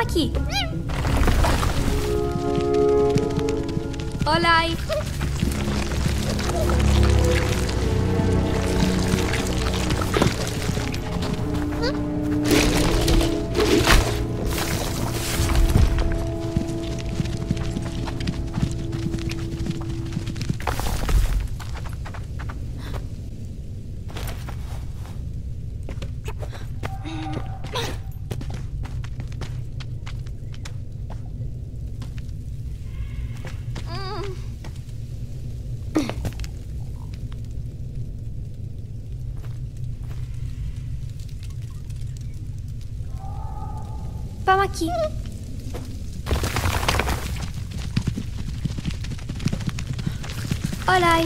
Aqui. Olhai. Vamos aqui. Olhai.